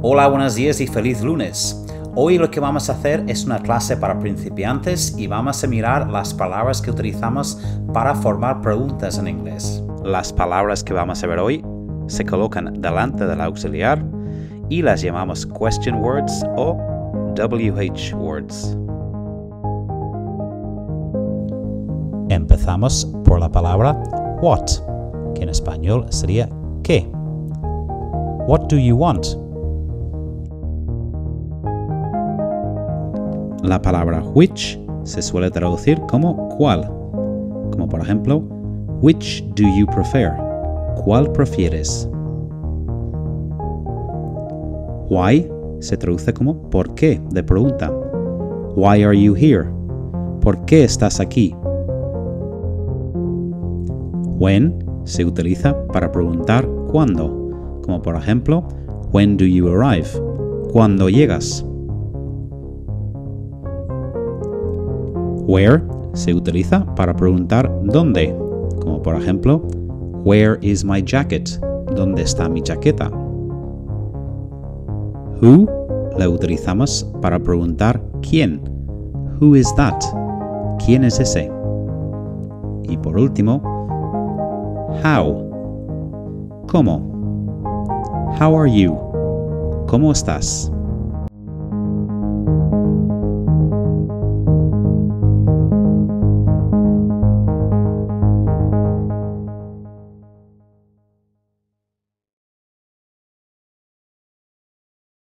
Hola, buenos días y feliz lunes. Hoy lo que vamos a hacer es una clase para principiantes y vamos a mirar las palabras que utilizamos para formar preguntas en inglés. Las palabras que vamos a ver hoy se colocan delante del auxiliar y las llamamos question words o WH words. Empezamos por la palabra what, que en español sería qué. What do you want? La palabra which se suele traducir como cuál, como por ejemplo, which do you prefer? ¿Cuál prefieres? Why se traduce como por qué de pregunta. Why are you here? ¿Por qué estás aquí? When se utiliza para preguntar cuándo, como por ejemplo, when do you arrive? ¿Cuándo llegas? Where se utiliza para preguntar dónde, como por ejemplo, Where is my jacket? ¿Dónde está mi chaqueta? Who la utilizamos para preguntar quién. Who is that? ¿Quién es ese? Y por último, how. ¿Cómo? How are you? ¿Cómo estás?